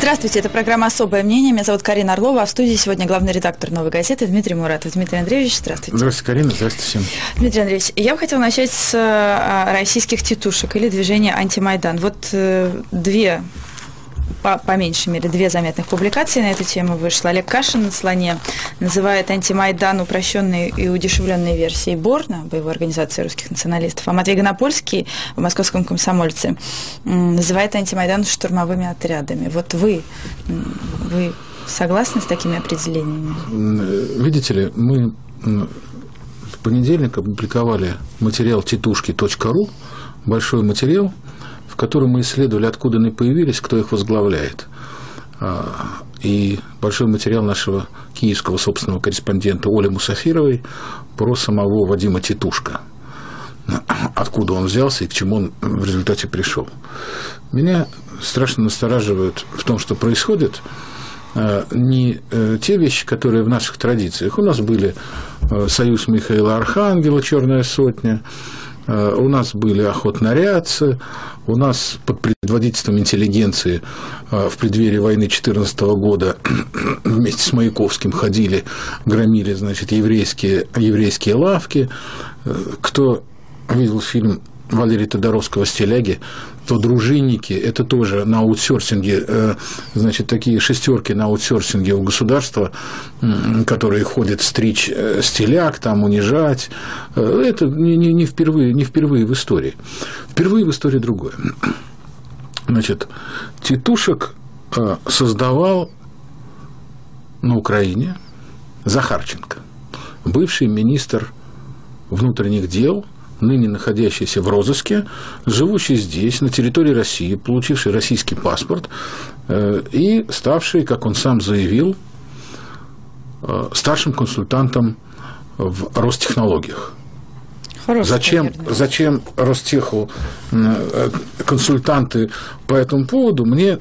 Здравствуйте, это программа «Особое мнение». Меня зовут Карина Орлова, а в студии сегодня главный редактор «Новой газеты» Дмитрий Муратов. Дмитрий Андреевич, здравствуйте. Здравствуйте, Карина, здравствуйте всем. Дмитрий Андреевич, я бы хотела начать с а, российских тетушек или движения «Антимайдан». Вот э, две по, по меньшей мере, две заметных публикации на эту тему вышло. Олег Кашин на слоне называет антимайдан упрощенной и удешевленной версией Борна, боевой организации русских националистов, а Матвей Гонопольский в московском комсомольце называет антимайдан штурмовыми отрядами. Вот вы, вы согласны с такими определениями? Видите ли, мы в понедельник опубликовали материал титушки.ру, большой материал, котором мы исследовали, откуда они появились, кто их возглавляет. А, и большой материал нашего киевского собственного корреспондента Оли Мусафировой про самого Вадима Титушка. Откуда он взялся и к чему он в результате пришел. Меня страшно настораживают в том, что происходит, а, не э, те вещи, которые в наших традициях. У нас были э, союз Михаила Архангела, Черная сотня, у нас были охотнорядцы, у нас под предводительством интеллигенции э, в преддверии войны 2014 года вместе с Маяковским ходили, громили, значит, еврейские, еврейские лавки. Э, кто видел фильм Валерия Тодоровского «Стиляги», то дружинники – это тоже на аутсорсинге, э, значит, такие шестерки на аутсорсинге у государства, которые ходят стричь э, стиляк, там унижать. Э, это не, не, не, впервые, не впервые в истории. Впервые в истории другое. Значит, Титушек создавал на Украине Захарченко, бывший министр внутренних дел – ныне находящийся в розыске, живущий здесь, на территории России, получивший российский паспорт э, и ставший, как он сам заявил, э, старшим консультантом в Ростехнологиях. Хороший зачем, зачем Ростеху э, консультанты по этому поводу, мне,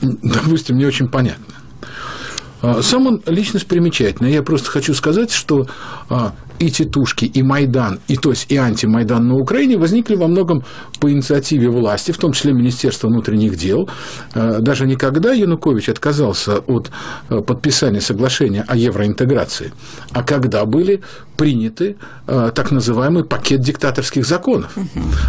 допустим, не очень понятно. Сам он личность примечательная. Я просто хочу сказать, что и тетушки, и Майдан, и то есть и антимайдан на Украине возникли во многом по инициативе власти, в том числе Министерства внутренних дел. Э, даже никогда Янукович отказался от э, подписания соглашения о евроинтеграции, а когда были приняты э, так называемый пакет диктаторских законов.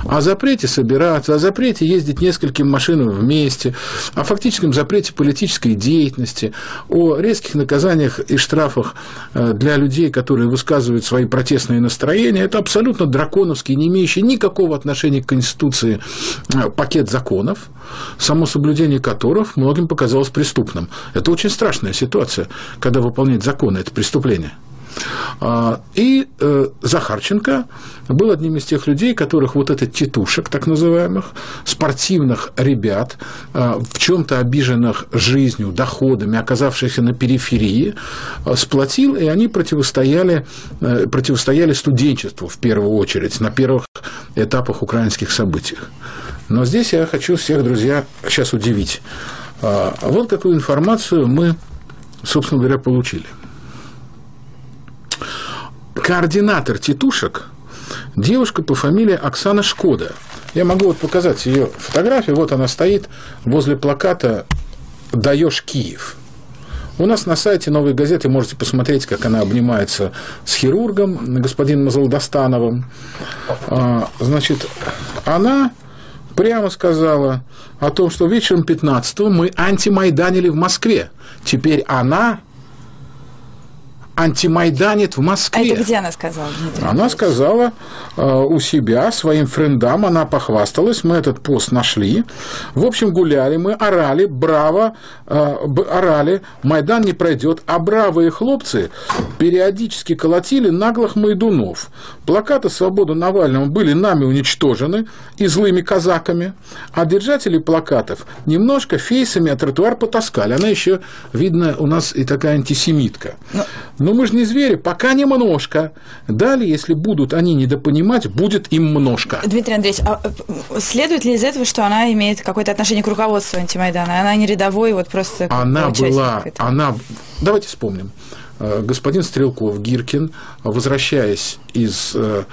О запрете собираться, о запрете ездить нескольким машинам вместе, о фактическом запрете политической деятельности, о резких наказаниях и штрафах для людей, которые высказывают свои свои протестные настроения, это абсолютно драконовский, не имеющий никакого отношения к Конституции э, пакет законов, само соблюдение которых многим показалось преступным. Это очень страшная ситуация, когда выполнять законы – это преступление. А, и э, Захарченко был одним из тех людей, которых вот этот титушек, так называемых, спортивных ребят, а, в чем-то обиженных жизнью, доходами, оказавшихся на периферии, а, сплотил, и они противостояли, э, противостояли студенчеству в первую очередь на первых этапах украинских событий. Но здесь я хочу всех, друзья, сейчас удивить. Вот какую информацию мы, собственно говоря, получили координатор тетушек девушка по фамилии Оксана Шкода. Я могу вот показать ее фотографию. Вот она стоит возле плаката «Даешь Киев». У нас на сайте «Новой газеты» можете посмотреть, как она обнимается с хирургом, господином Мазалдостановым. А, значит, она прямо сказала о том, что вечером 15 мы антимайданили в Москве. Теперь она антимайданит в Москве. А это где она сказала, Дмитрий Она сказала э, у себя, своим френдам, она похвасталась, мы этот пост нашли. В общем, гуляли мы, орали, браво, э, орали, Майдан не пройдет, а бравые хлопцы периодически колотили наглых майдунов. Плакаты «Свобода Навального» были нами уничтожены и злыми казаками, а держатели плакатов немножко фейсами, а тротуар потаскали. Она еще, видно, у нас и такая антисемитка. Но... Но мы же не звери, пока немножко. Далее, если будут они недопонимать, будет им множко. Дмитрий Андреевич, а э, следует ли из этого, что она имеет какое-то отношение к руководству антимайдана? Она не рядовой, вот просто Она была, она... Давайте вспомним. Э, господин Стрелков, Гиркин, возвращаясь из э,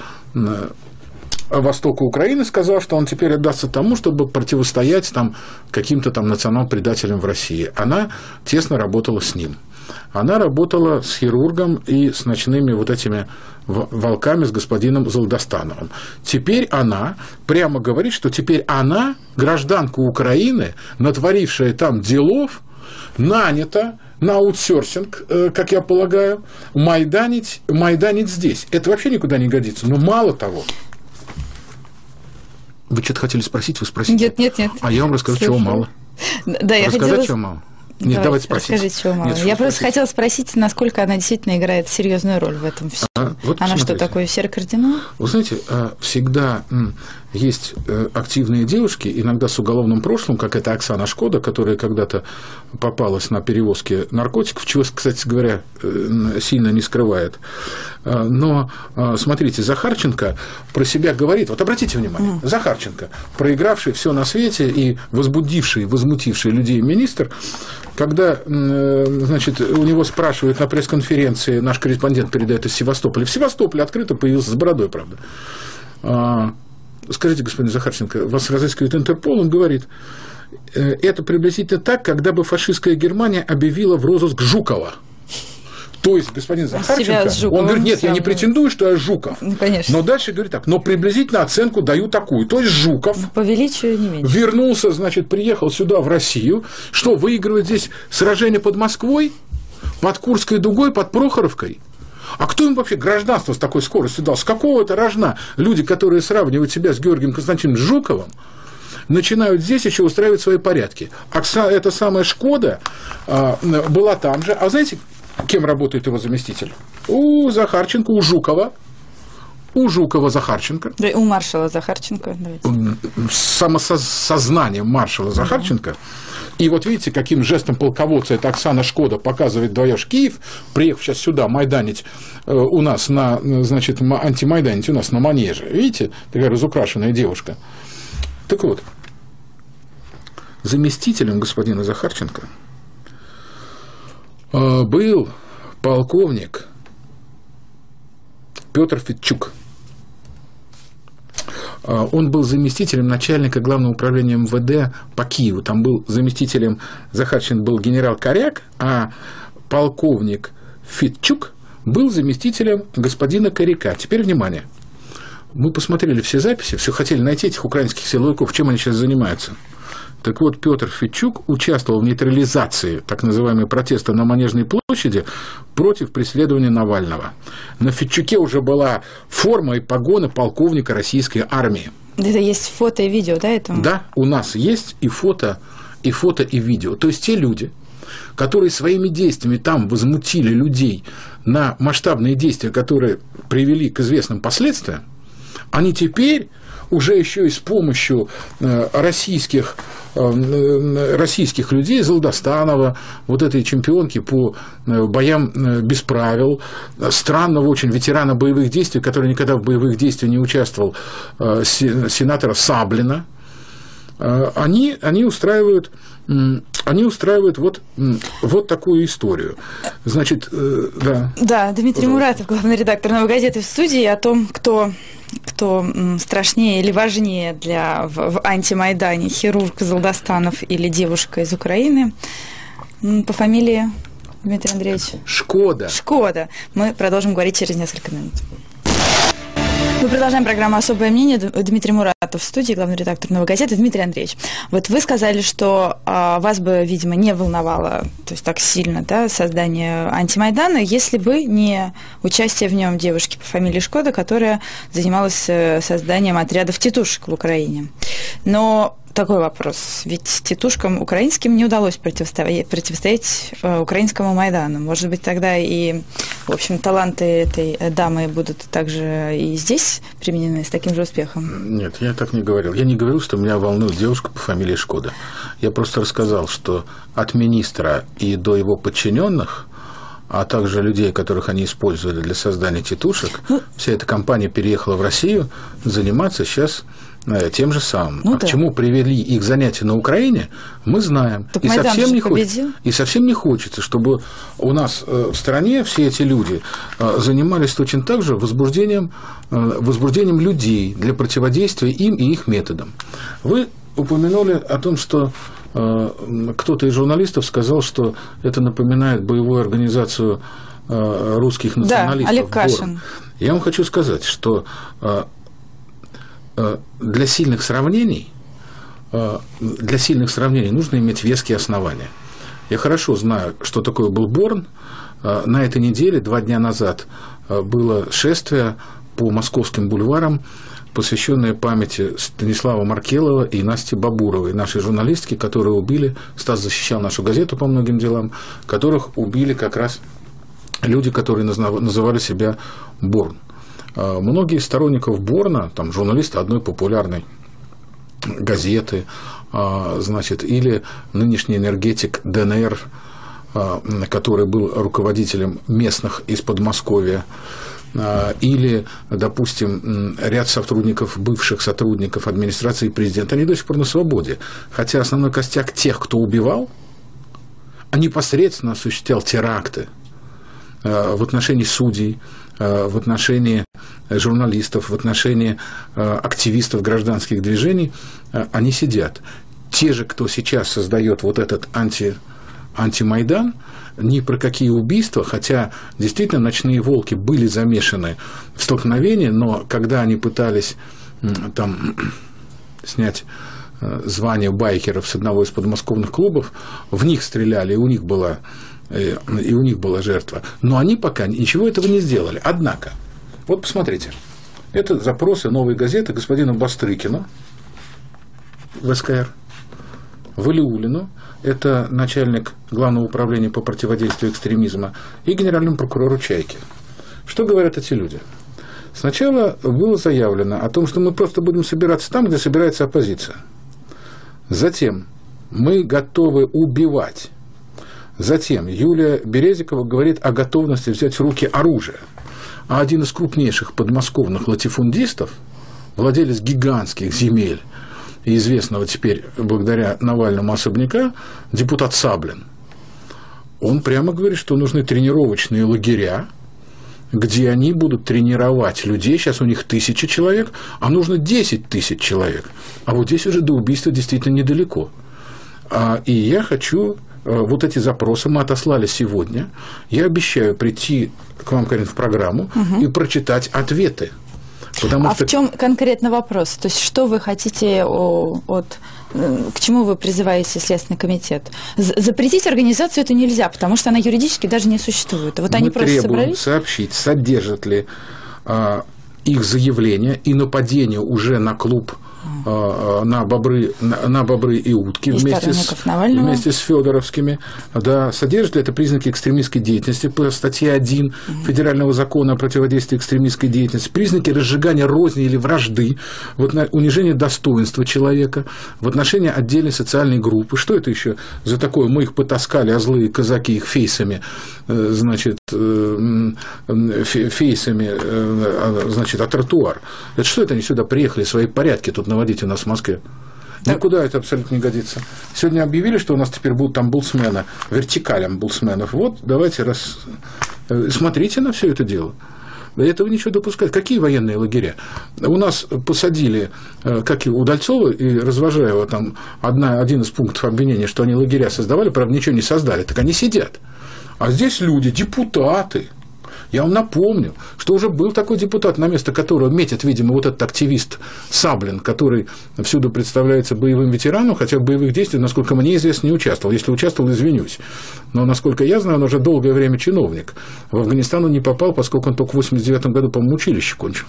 востока Украины, сказал, что он теперь отдастся тому, чтобы противостоять там, каким-то там национал-предателям в России. Она тесно работала с ним. Она работала с хирургом и с ночными вот этими волками, с господином Золдостановым. Теперь она прямо говорит, что теперь она, гражданка Украины, натворившая там делов, нанята на аутсорсинг, э, как я полагаю, майданить, майданить здесь. Это вообще никуда не годится. Но мало того, вы что-то хотели спросить, вы спросите. Нет, нет, нет. А я вам расскажу, чего мало. Да, я Рассказать, хотела... чего мало. Нет, давайте спросите. Расскажите, чего мало. Нет, я просто хотела спросить, насколько она действительно играет серьезную роль в этом всем. А, вот она что, такое серый кардинал? Вы знаете, а, всегда есть э, активные девушки, иногда с уголовным прошлым, как это Оксана Шкода, которая когда-то попалась на перевозке наркотиков, чего, кстати говоря, э, сильно не скрывает. А, но, смотрите, Захарченко про себя говорит, вот обратите внимание. Захарченко, проигравший все на свете и возбудивший, возмутивший людей министр, когда, значит, у него спрашивают на пресс-конференции, наш корреспондент передает из Севастополя, в Севастополе открыто появился с бородой, правда. Скажите, господин Захарченко, вас разыскивает Интерпол, он говорит, «Э, это приблизительно так, когда бы фашистская Германия объявила в розыск Жукова – то есть господин Захарченко, он говорит, нет, я не претендую, что я Жуков. Ну, конечно. Но дальше говорит так, но приблизительно оценку даю такую. То есть Жуков По величию не меньше. вернулся, значит, приехал сюда, в Россию. Что, выигрывает здесь сражение под Москвой, под Курской дугой, под Прохоровкой? А кто им вообще гражданство с такой скоростью дал? С какого это рожна люди, которые сравнивают себя с Георгием Константиновичем Жуковым, начинают здесь еще устраивать свои порядки. А эта самая Шкода а, была там же. А знаете, Кем работает его заместитель? У Захарченко, у Жукова. У Жукова Захарченко. Да, у маршала Захарченко. Самосознанием маршала Захарченко. И вот видите, каким жестом полководца это Оксана Шкода показывает Двоеж Киев, приехав сейчас сюда майданить э, у нас на, значит, антимайданить у нас на манеже. Видите, такая разукрашенная девушка. Так вот, заместителем господина Захарченко – Э, был полковник Петр Фитчук. Э, он был заместителем начальника главного управления МВД по Киеву. Там был заместителем, Захарчин был генерал Коряк, а полковник Фитчук был заместителем господина Коряка. Теперь внимание. Мы посмотрели все записи, все хотели найти этих украинских силовиков, чем они сейчас занимаются. Так вот, Петр Федчук участвовал в нейтрализации так называемой протеста на Манежной площади против преследования Навального. На Федчуке уже была форма и погоны полковника российской армии. Это есть фото и видео, да, этого? Да, у нас есть и фото, и фото, и видео. То есть те люди, которые своими действиями там возмутили людей на масштабные действия, которые привели к известным последствиям, они теперь уже еще и с помощью э, российских э, российских людей, Золдостанова, вот этой чемпионки по э, боям без правил, странного очень ветерана боевых действий, который никогда в боевых действиях не участвовал, сенатора Саблина, они, они устраивают они устраивают вот, вот такую историю. Значит, да. Да, Дмитрий Пожалуйста. Муратов, главный редактор «Новой газеты» в студии, о том, кто кто страшнее или важнее для в, в антимайдане, хирург Золдостанов или девушка из Украины по фамилии Дмитрий Андреевич? Шкода. Шкода. Мы продолжим говорить через несколько минут. Мы продолжаем программу «Особое мнение». Дмитрий Муратов в студии, главный редактор «Новой газеты». Дмитрий Андреевич, вот вы сказали, что а, вас бы, видимо, не волновало то есть так сильно да, создание антимайдана, если бы не участие в нем девушки по фамилии Шкода, которая занималась э, созданием отрядов тетушек в Украине. Но такой вопрос. Ведь тетушкам украинским не удалось противостоять, противостоять э, украинскому Майдану. Может быть, тогда и, в общем, таланты этой дамы будут также и здесь применены с таким же успехом? Нет, я так не говорил. Я не говорил, что меня волнует девушка по фамилии Шкода. Я просто рассказал, что от министра и до его подчиненных а также людей, которых они использовали для создания тетушек, ну, вся эта компания переехала в Россию заниматься сейчас э, тем же самым. Ну а да. к чему привели их занятия на Украине, мы знаем. Так и, Майдан совсем не победил. хочется, и совсем не хочется, чтобы у нас э, в стране все эти люди э, занимались точно так же возбуждением, э, возбуждением людей для противодействия им и их методам. Вы упомянули о том, что э, кто-то из журналистов сказал, что это напоминает боевую организацию э, русских националистов. Олег Борн. Кашин. Я вам хочу сказать, что э, э, для сильных сравнений э, для сильных сравнений нужно иметь веские основания. Я хорошо знаю, что такое был Борн. Э, На этой неделе, два дня назад, э, было шествие по московским бульварам, посвященное памяти Станислава Маркелова и Насти Бабуровой, нашей журналистки, которые убили, Стас защищал нашу газету по многим делам, которых убили как раз люди, которые называли себя Борн. А, Многие сторонников Борна, там, журналисты одной популярной газеты, а, значит, или нынешний энергетик ДНР, а, который был руководителем местных из Подмосковья, или, допустим, ряд сотрудников, бывших сотрудников администрации президента, они до сих пор на свободе. Хотя основной костяк тех, кто убивал, а непосредственно осуществлял теракты в отношении судей, в отношении журналистов, в отношении э, активистов гражданских движений, э, они сидят. Те же, кто сейчас создает вот этот анти, антимайдан, ни про какие убийства, хотя действительно ночные волки были замешаны в столкновении, но когда они пытались там снять э, звание байкеров с одного из подмосковных клубов, в них стреляли, и у них была, э, и у них была жертва. Но они пока ничего этого не сделали. Однако, вот посмотрите, это запросы новой газеты господина Бастрыкина в СКР, Валиулину, это начальник Главного управления по противодействию экстремизма, и генеральному прокурору Чайки. Что говорят эти люди? Сначала было заявлено о том, что мы просто будем собираться там, где собирается оппозиция. Затем мы готовы убивать. Затем Юлия Березикова говорит о готовности взять в руки оружие. А один из крупнейших подмосковных латифундистов, владелец гигантских земель и известного теперь благодаря Навальному особняка, депутат Саблин, он прямо говорит, что нужны тренировочные лагеря, где они будут тренировать людей, сейчас у них тысяча человек, а нужно 10 тысяч человек. А вот здесь уже до убийства действительно недалеко. А, и я хочу, вот эти запросы мы отослали сегодня, я обещаю прийти к вам, Карин, в программу и прочитать ответы. Потому а что в чем конкретно вопрос? То есть, что вы хотите о- от э, к чему вы призываете Следственный комитет? Запретить организацию это нельзя, потому что она юридически даже не существует. Вот они мы просто требуем собрались. сообщить, содержат ли а, их заявление и нападение уже на клуб на бобры, на, на бобры и утки И вместе с, Навального. вместе с Федоровскими, да, содержит ли это признаки экстремистской деятельности по статье 1 Федерального закона о противодействии экстремистской деятельности, признаки разжигания розни или вражды, вот на унижение достоинства человека в отношении отдельной социальной группы. Что это еще за такое? Мы их потаскали, а злые казаки их фейсами, э, значит, э, фейсами, э, а, значит, а тротуар. Это что это они сюда приехали, свои порядки тут наводить у нас в Москве? Никуда это абсолютно не годится. Сегодня объявили, что у нас теперь будут там булсмены, вертикалям булсменов. Вот, давайте раз... э, смотрите на все это дело. Этого ничего допускать. Какие военные лагеря? У нас посадили, э, как и Удальцова и Развожаева, там одна, один из пунктов обвинения, что они лагеря создавали, правда, ничего не создали, так они сидят. А здесь люди, депутаты, я вам напомню, что уже был такой депутат, на место которого метит, видимо, вот этот активист Саблин, который всюду представляется боевым ветераном, хотя в боевых действиях, насколько мне известно, не участвовал. Если участвовал, извинюсь. Но, насколько я знаю, он уже долгое время чиновник. В Афганистан он не попал, поскольку он только в 89 году, по-моему, училище кончил.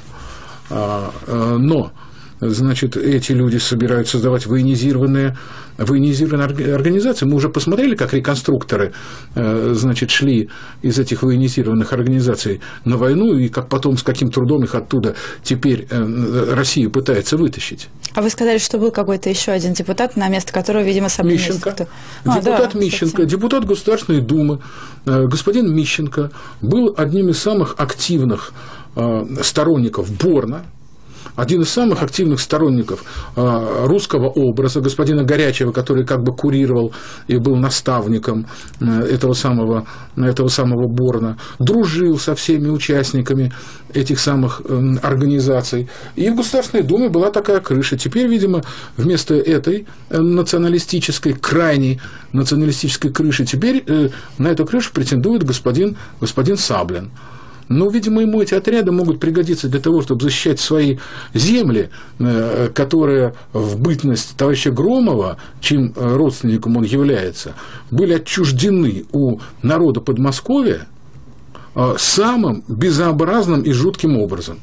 А, э, Но значит, эти люди собираются создавать военизированные, военизированные орг- организации. Мы уже посмотрели, как реконструкторы э, значит, шли из этих военизированных организаций на войну, и как потом с каким трудом их оттуда теперь э, Россия пытается вытащить. А вы сказали, что был какой-то еще один депутат, на место которого, видимо, сам Мищенко. Кто- А, депутат да, Мищенко, кстати. депутат Государственной Думы, э, господин Мищенко был одним из самых активных сторонников Борна, один из самых активных сторонников э, русского образа, господина Горячего, который как бы курировал и был наставником э, этого самого, этого самого Борна, дружил со всеми участниками этих самых организаций. И в Государственной Думе была такая крыша. Теперь, видимо, вместо этой националистической, крайней националистической крыши, теперь на эту крышу претендует господин, господин Саблин. Но, видимо, ему эти отряды могут пригодиться для того, чтобы защищать свои земли, э, которые в бытность товарища Громова, чем э, родственником он является, были отчуждены у народа Подмосковья э, самым безобразным и жутким образом.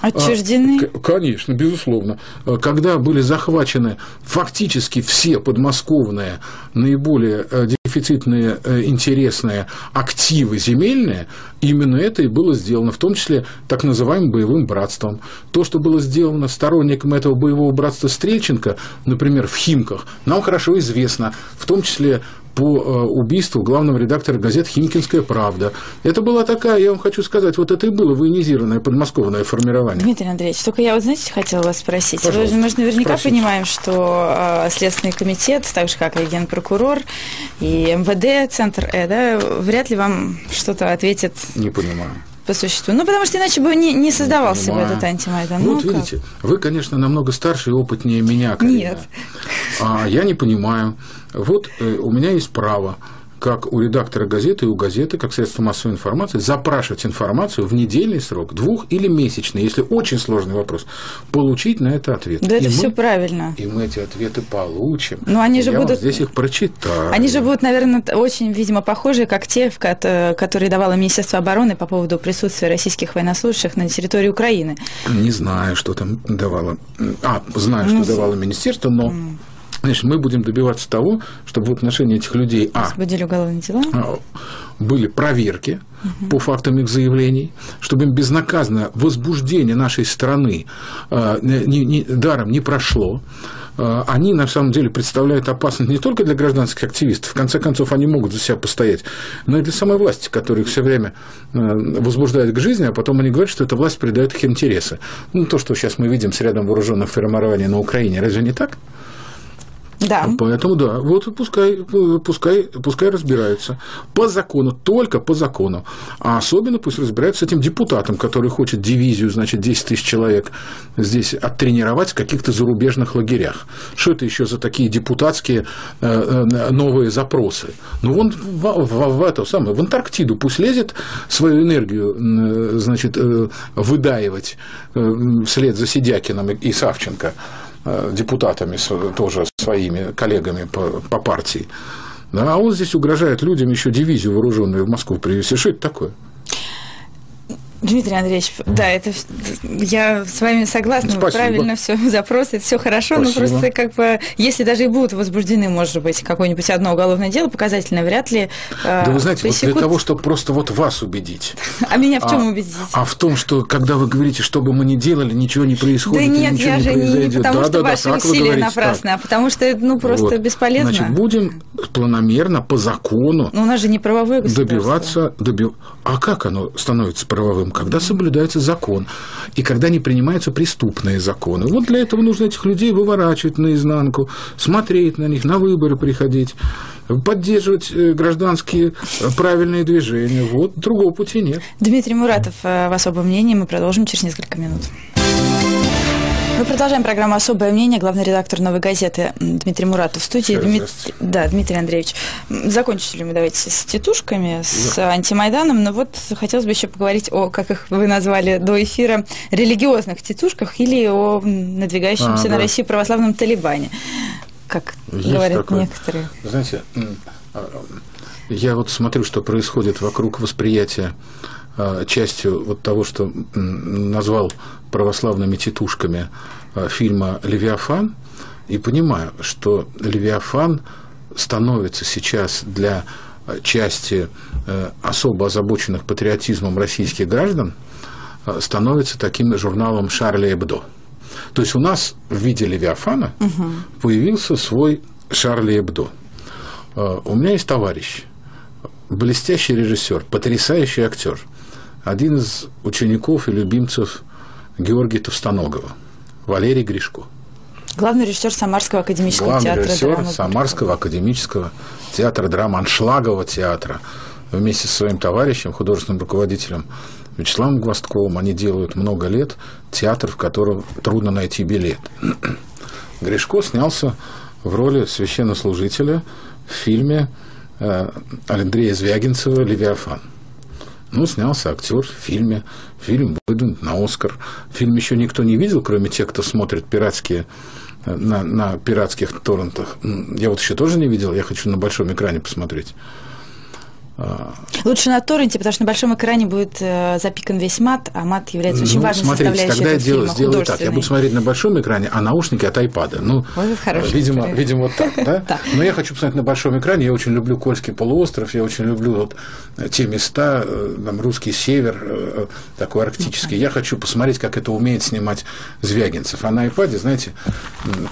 Отчуждены? А, конечно, безусловно. Когда были захвачены фактически все подмосковные наиболее дефицитные, э, интересные активы земельные, именно это и было сделано, в том числе так называемым боевым братством. То, что было сделано сторонником этого боевого братства Стрельченко, например, в Химках, нам хорошо известно, в том числе по э, убийству главного редактора газет «Химкинская правда». Это была такая, я вам хочу сказать, вот это и было военизированное подмосковное формирование. Дмитрий Андреевич, только я вот, знаете, хотела вас спросить. Пожалуйста, мы же наверняка спросите. понимаем, что э, Следственный комитет, так же, как и генпрокурор, и МВД, Центр Э, да, вряд ли вам что-то ответит. Не понимаю по существу. Ну, потому что иначе бы не, не создавался бы этот антимайдан. Вот ну, видите, как? вы, конечно, намного старше и опытнее меня, Карина. Нет. А я не понимаю. Вот э, у меня есть право как у редактора газеты и у газеты, как средство массовой информации, запрашивать информацию в недельный срок, двух- или месячный, если очень сложный вопрос, получить на это ответ. Да, и это мы, все правильно. И мы эти ответы получим. Но они же Я будут... здесь их прочитаю. Они же будут, наверное, очень, видимо, похожи, как те, которые давало Министерство обороны по поводу присутствия российских военнослужащих на территории Украины. Не знаю, что там давало. А, знаю, что ну, давало Министерство, но... Значит, мы будем добиваться того, чтобы в отношении этих людей а, дела. А, были проверки угу. по фактам их заявлений, чтобы им безнаказанное возбуждение нашей страны э, не, не, даром не прошло. Э, они на самом деле представляют опасность не только для гражданских активистов, в конце концов, они могут за себя постоять, но и для самой власти, которая их все время э, возбуждает к жизни, а потом они говорят, что эта власть придает их интересы. Ну, то, что сейчас мы видим с рядом вооруженных формирований на Украине, разве не так? Да. Поэтому да, вот пускай, пускай, пускай разбираются. По закону, только по закону. А особенно пусть разбираются с этим депутатом, который хочет дивизию, значит, 10 тысяч человек здесь оттренировать в каких-то зарубежных лагерях. Что это еще за такие депутатские э, э, новые запросы? Ну, он в, в, в, это самое, в Антарктиду пусть лезет свою энергию, э, значит, выдаивать вслед за Сидякиным и Савченко. Э, депутатами тоже своими коллегами по, по партии. А он здесь угрожает людям еще дивизию вооруженную в Москву привезти. Что это такое? Дмитрий Андреевич, да, это я с вами согласна, Спасибо. правильно все запросы, это все хорошо, Спасибо. но просто как бы, если даже и будут возбуждены, может быть, какое-нибудь одно уголовное дело, показательно, вряд ли. Э, да вы знаете, вот для того, чтобы просто вот вас убедить. А меня в чем а, убедить? А в том, что когда вы говорите, что бы мы ни делали, ничего не происходит, да нет, ничего я не же произойдет. не потому, да, что да, ваши да, усилия напрасны, а потому что ну просто вот. бесполезно. Значит, будем планомерно по закону. Но у нас же не правовое государство. Добиваться, добив... а как оно становится правовым, когда соблюдается закон, и когда не принимаются преступные законы. Вот для этого нужно этих людей выворачивать наизнанку, смотреть на них, на выборы приходить, поддерживать э, гражданские правильные движения. Вот другого пути нет. Дмитрий Муратов, э, в особом мнении мы продолжим через несколько минут. Мы продолжаем программу «Особое мнение». Главный редактор «Новой газеты» Дмитрий Муратов в студии. Дмит... Да, Дмитрий Андреевич. Закончили мы, давайте, с тетушками, с да. антимайданом. Но вот хотелось бы еще поговорить о, как их вы назвали до эфира, религиозных тетушках или о надвигающемся а, на да. Россию православном Талибане, как Есть говорят такое. некоторые. Знаете, а, я вот смотрю, что происходит вокруг восприятия частью вот того, что назвал православными тетушками а, фильма «Левиафан», и понимаю, что «Левиафан» становится сейчас для а, части особо озабоченных патриотизмом российских граждан становится таким журналом «Шарли Эбдо». То есть у нас в виде «Левиафана» угу. появился свой «Шарли Эбдо». У меня есть товарищ, блестящий режиссер, потрясающий актер – один из учеников и любимцев Георгия Товстоногова – Валерий Гришко. Главный режиссер Самарского академического Главный театра. режиссер драмы Самарского академического театра драмы Аншлагового театра. Вместе со своим товарищем, художественным руководителем Вячеславом Гвоздковым, они делают много лет театр, в котором трудно найти билет. Гришко снялся в роли священнослужителя в фильме э, Андрея Звягинцева «Левиафан». Ну, снялся актер в фильме. Фильм выдвинут на Оскар. Фильм еще никто не видел, кроме тех, кто смотрит пиратские э, на, на пиратских торрентах. Я вот еще тоже не видел, я хочу на большом экране посмотреть. Лучше на торренте, потому что на большом экране будет э, запикан весь мат, а мат является очень ну, важной смотрите, составляющей тогда этого я фильма, сделаю так. Я буду смотреть на большом экране, а наушники от айпада. Ну, вот видимо, видимо, вот так, да? Но я хочу посмотреть на большом экране. Я очень люблю Кольский полуостров, я очень люблю вот э, те места, э, там, русский север, такой арктический. Я хочу посмотреть, как это умеет снимать Звягинцев. А на айпаде, знаете,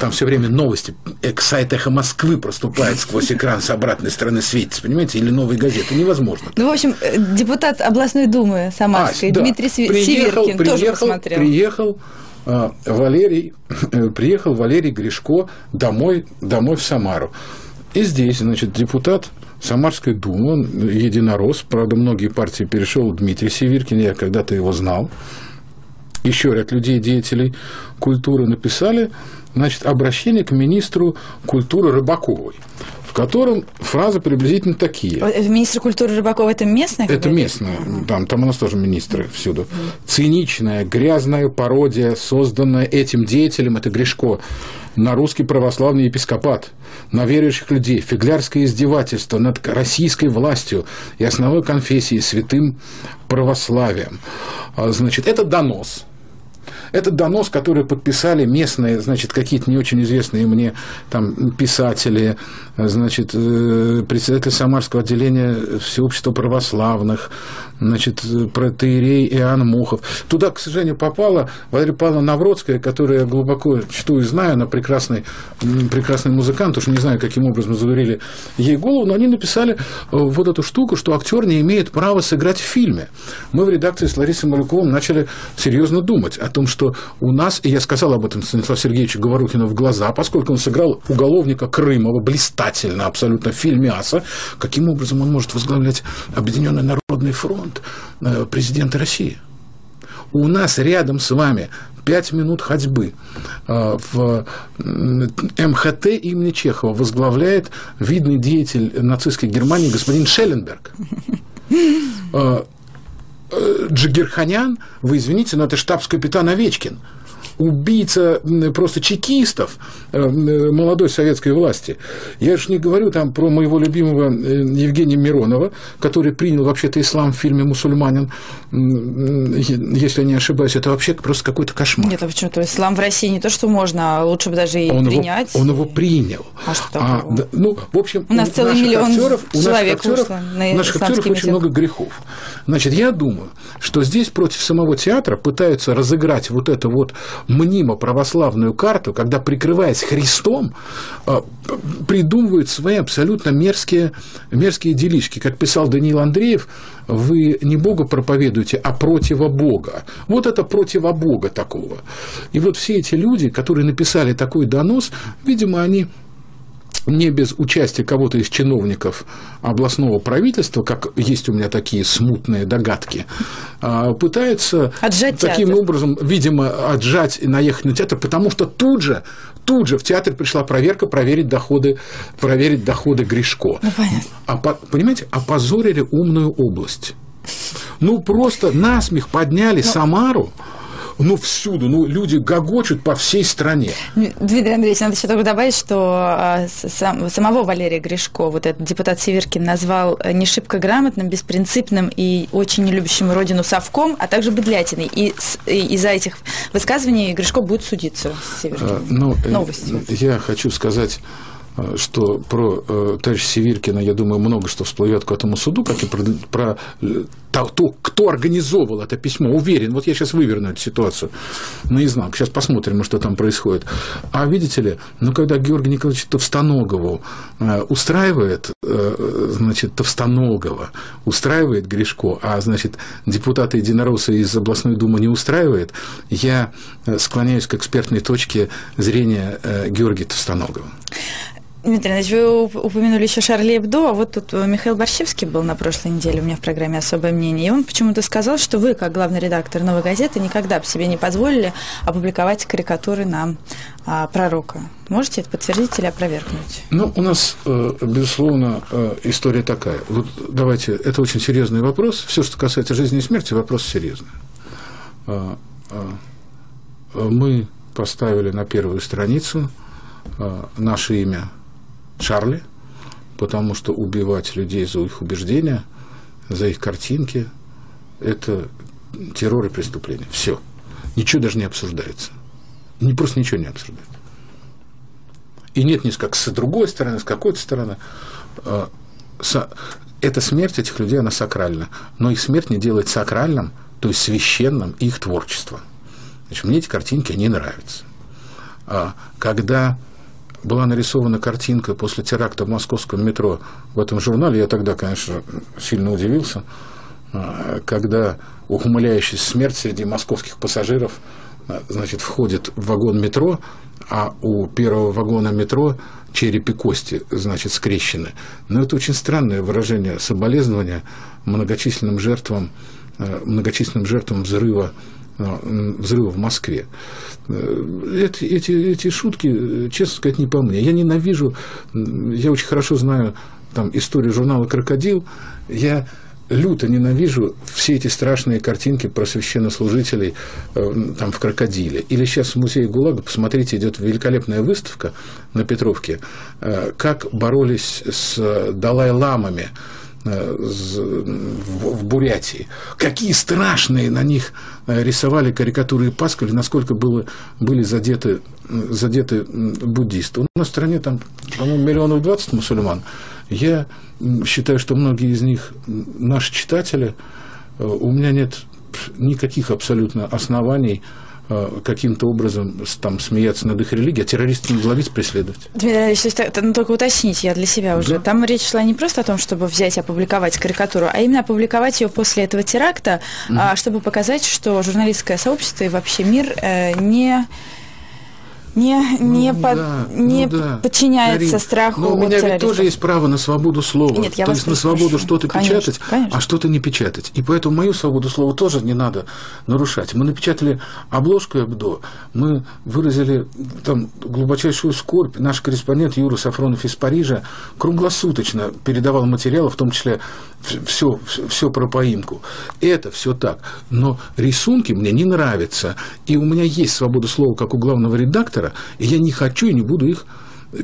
там все время новости. Сайт «Эхо Москвы» проступает сквозь экран с обратной стороны светится, понимаете? Или новые газеты. Невозможно. Ну, общем, э, депутат областной думы Самарской, а, да. Дмитрий приехал, Северкин, приехал, тоже посмотрел. Приехал а, Валерий, э, приехал Валерий Гришко домой, домой в Самару. И здесь, значит, депутат Самарской думы, он единорос, правда, многие партии перешел Дмитрий Северкин, я когда-то его знал. Еще ряд людей, деятелей культуры написали, значит, обращение к министру культуры Рыбаковой в котором фразы приблизительно такие. Министр культуры Рыбаков – это местная? Это местная, там, там у нас тоже министры всюду. Циничная, грязная пародия, созданная этим деятелем, это Гришко, на русский православный епископат, на верующих людей, фиглярское издевательство над российской властью и основной конфессией, святым православием. А, значит, это донос – это донос, который подписали местные, значит, какие-то не очень известные мне там писатели, значит, э, председатель Самарского отделения Всеобщества православных, значит, протеерей Иоанн Мухов. Туда, к сожалению, попала Валерия Павловна Навродская, которую я глубоко чту и знаю, она прекрасный, прекрасный музыкант, уж не знаю, каким образом задурили ей голову, но они написали э, вот эту штуку, что актер не имеет права сыграть в фильме. Мы в редакции с Ларисой Малюковым начали серьезно думать о том, что у нас, и я сказал об этом Станиславу Сергеевичу Говорухину в глаза, поскольку он сыграл уголовника Крымова блистательно абсолютно в фильме «Аса», каким образом он может возглавлять Объединенный народный фронт э, президента России? У нас рядом с вами пять минут ходьбы э, в МХТ имени Чехова возглавляет видный деятель нацистской Германии господин Шелленберг. Э, Джигирханян, вы извините, но это штабс-капитан Овечкин убийца просто чекистов э, молодой советской власти. Я же не говорю там про моего любимого э, Евгения Миронова, который принял вообще-то ислам в фильме «Мусульманин», если я не ошибаюсь, это вообще просто какой-то кошмар. Нет, а почему-то ислам в России не то, что можно, а лучше бы даже и он принять. Его, он его принял. А что такого? А, ну, в общем, у нас целый миллион актеров, человек у наших актеров, на у наших актеров очень много грехов. Значит, я думаю, что здесь против самого театра пытаются разыграть вот это вот мнимо православную карту, когда, прикрываясь Христом, а, придумывают свои абсолютно мерзкие, мерзкие делишки. Как писал Даниил Андреев, вы не Бога проповедуете, а противо Бога. Вот это противо Бога такого. И вот все эти люди, которые написали такой донос, видимо, они не без участия кого-то из чиновников областного правительства, как есть у меня такие смутные догадки, а, пытается отжать таким театр. образом, видимо, отжать и наехать на театр, потому что тут же, тут же в театр пришла проверка проверить доходы, проверить доходы Гришко. Ну, понятно. А, понимаете, опозорили умную область. Ну, просто насмех подняли Но... Самару ну, всюду, ну, люди гогочут по всей стране. Дмитрий Андреевич, надо еще только добавить, что а, сам, самого Валерия Гришко, вот этот депутат Северкин, назвал э, не шибко грамотным, беспринципным и очень не любящим родину совком, а также быдлятиной. И, и из-за этих высказываний Гришко будет судиться с Северкиным. А, ну, э, Новости. Я хочу сказать что про э, товарища Северкина, я думаю, много что всплывет к этому суду, как и про, про то, кто организовал это письмо, уверен, вот я сейчас выверну эту ситуацию наизнанку, сейчас посмотрим, что там происходит. А видите ли, ну, когда Георгий Николаевич Товстоногову э, устраивает, э, значит, Товстоногова устраивает Гришко, а, значит, депутаты единороссы из областной думы не устраивает, я э, склоняюсь к экспертной точке зрения Георгия Товстоногова. Дмитрий Ильич, вы упомянули еще Шарли Эбдо, а вот тут э, Михаил Борщевский был на прошлой неделе у меня в программе «Особое мнение», и он почему-то сказал, что вы, как главный редактор «Новой газеты», никогда бы себе не позволили опубликовать карикатуры на а, пророка. Можете это подтвердить или опровергнуть? Ну, у нас, э, безусловно, э, история такая. Вот давайте, это очень серьезный вопрос. Все, что касается жизни и смерти, вопрос серьезный. А, а, мы поставили на первую страницу наше имя Чарли, потому что убивать людей за их убеждения, за их картинки – это террор и преступление. Все. Ничего даже не обсуждается. Не, просто ничего не обсуждается. И нет ни с, как, с другой стороны, с какой-то стороны. А, эта смерть этих людей, она сакральна. Но их смерть не делает сакральным, то есть священным их творчество. Значит, мне эти картинки, они нравятся. А, когда была нарисована картинка после теракта в московском метро в этом журнале. Я тогда, конечно, сильно удивился, а, когда ухмыляющаяся смерть среди московских пассажиров а, значит, входит в вагон метро, а у первого вагона метро череп и кости, значит, скрещены. Но это очень странное выражение соболезнования многочисленным жертвам, а, многочисленным жертвам взрыва взрыва в Москве. Э, эти, эти, эти шутки, честно сказать, не по мне. Я ненавижу, я очень хорошо знаю там, историю журнала «Крокодил», я люто ненавижу все эти страшные картинки про священнослужителей э, там, в крокодиле. Или сейчас в музее ГУЛАГа, посмотрите, идет великолепная выставка на Петровке, э, как боролись с Далай-ламами Э, в Бурятии. Какие страшные на них э, рисовали карикатуры и паскали, насколько было, были задеты, задеты буддисты. У нас в стране там, по-моему, миллионов двадцать мусульман. Я считаю, что многие из них наши читатели. Э, у меня нет никаких абсолютно оснований Э, каким-то образом там смеяться над их религией, а террористов не ловить, преследовать. Дмитрий Ильич, то есть, ну, только уточнить я для себя уже. Да. Там речь шла не просто о том, чтобы взять и опубликовать карикатуру, а именно опубликовать ее после этого теракта, угу. чтобы показать, что журналистское сообщество и вообще мир э, не не, не, ну, по, да, не ну, да. подчиняется Карин, страху Но у меня ведь тоже есть право на свободу слова. Нет, я То есть на свободу что-то печатать, конечно. а что-то не печатать. И поэтому мою свободу слова тоже не надо нарушать. Мы напечатали обложку Эбдо, мы выразили там глубочайшую скорбь. Наш корреспондент Юра Сафронов из Парижа круглосуточно передавал материалы, в том числе все, все про поимку. Это все так. Но рисунки мне не нравятся. И у меня есть свобода слова, как у главного редактора, и я не хочу и не буду их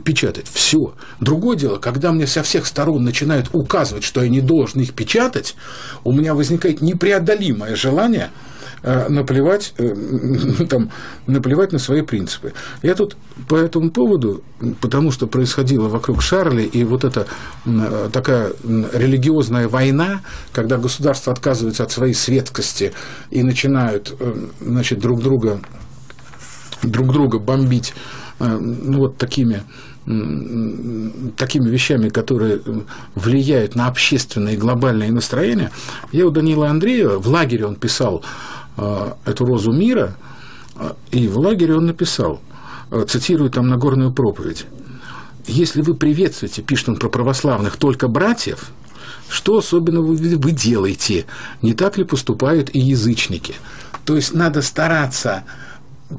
печатать. Все. Другое дело, когда мне со всех сторон начинают указывать, что я не должен их печатать, у меня возникает непреодолимое желание – Э, наплевать, э, там, наплевать на свои принципы. Я тут по этому поводу, потому что происходило вокруг Шарли, и вот эта э, такая религиозная война, когда государство отказывается от своей светкости и начинают значит, друг друга друг друга бомбить ну, вот такими такими вещами, которые влияют на общественное и глобальное настроение. Я у Данила Андреева, в лагере он писал а, эту розу мира, и в лагере он написал, цитирую там Нагорную проповедь, если вы приветствуете, пишет он про православных, только братьев, что особенно вы делаете? Не так ли поступают и язычники? То есть надо стараться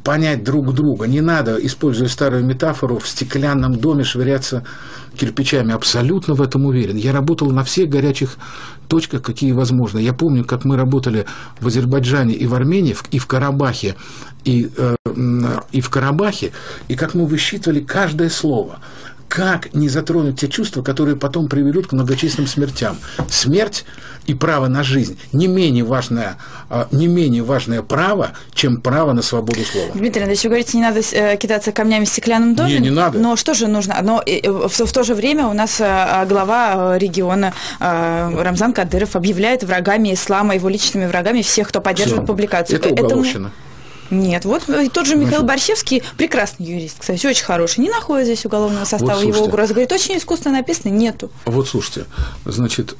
понять друг друга. Не надо, используя старую метафору, в стеклянном доме швыряться кирпичами. Абсолютно в этом уверен. Я работал на всех горячих точках, какие возможно. Я помню, как мы работали в Азербайджане и в Армении, и в Карабахе, и, э, и в Карабахе, и как мы высчитывали каждое слово как не затронуть те чувства, которые потом приведут к многочисленным смертям? Смерть и право на жизнь не менее важное, а, не менее важное право, чем право на свободу слова. Дмитрий Андреевич, вы говорите, не надо э, кидаться камнями в стеклянном доме. Не, не надо. Но что же нужно? Но э, в, в то же время у нас э, глава региона Рамзан Кадыров объявляет врагами ислама, его личными врагами всех, кто поддерживает Все. публикацию. Это уголовщина. Этому... Нет, вот и тот же Михаил Борщевский, прекрасный юрист, кстати, очень хороший, не находит здесь уголовного состава, вот, его угрозы. Говорит, очень искусственно написано, нету. Вот слушайте, значит,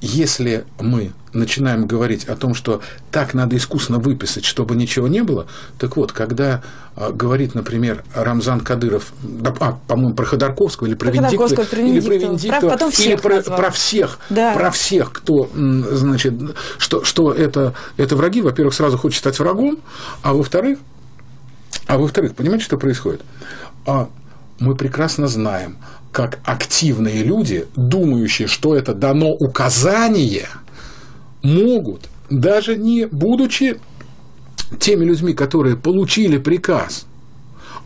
если мы начинаем говорить о том, что так надо искусно выписать, чтобы ничего не было, так вот, когда а, говорит, например, Рамзан Кадыров, да, а, по-моему, про Ходорковского или про, про Венедиктова, или про Венедиктова, Прав, или про, про всех, да. про всех, кто, значит, что, что это, это враги, во-первых, сразу хочет стать врагом, а во-вторых, а во-вторых, понимаете, что происходит? А мы прекрасно знаем, как активные люди, думающие, что это дано указание, могут, даже не будучи теми людьми, которые получили приказ,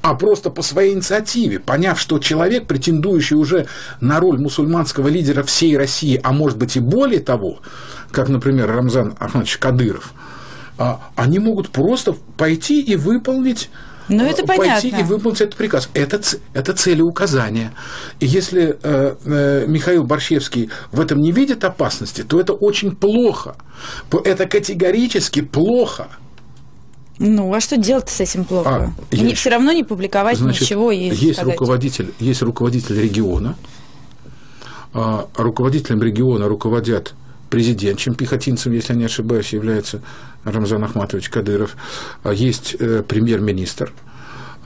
а просто по своей инициативе, поняв, что человек, претендующий уже на роль мусульманского лидера всей России, а может быть и более того, как, например, Рамзан Ахмадович Кадыров, а, они могут просто пойти и выполнить ну, это пойти понятно. и выполнить этот приказ. Это, это целеуказание. И если э, э, Михаил Борщевский в этом не видит опасности, то это очень плохо. Это категорически плохо. Ну, а что делать с этим плохо? А, Они все равно не публиковать значит, ничего и есть сказать. руководитель, есть руководитель региона. А, руководителем региона руководят президент, чем пехотинцем, если я не ошибаюсь, является Рамзан Ахматович Кадыров, а есть э, премьер-министр,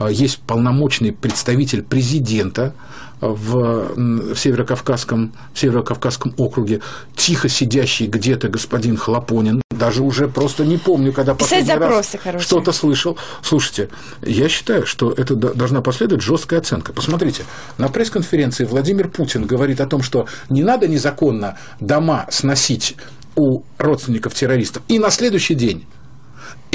есть полномочный представитель президента в, в Северокавказском, в Северокавказском округе, тихо сидящий где-то господин Хлопонин, даже уже просто не помню, когда запросы, раз что-то слышал. Слушайте, я считаю, что это должна последовать жесткая оценка. Посмотрите, на пресс-конференции Владимир Путин говорит о том, что не надо незаконно дома сносить у родственников террористов. И на следующий день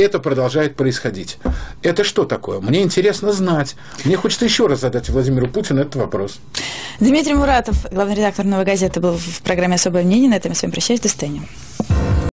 это продолжает происходить. Это что такое? Мне интересно знать. Мне хочется еще раз задать Владимиру Путину этот вопрос. Дмитрий Муратов, главный редактор «Новой газеты», был в программе «Особое мнение». На этом я с вами прощаюсь. До свидания.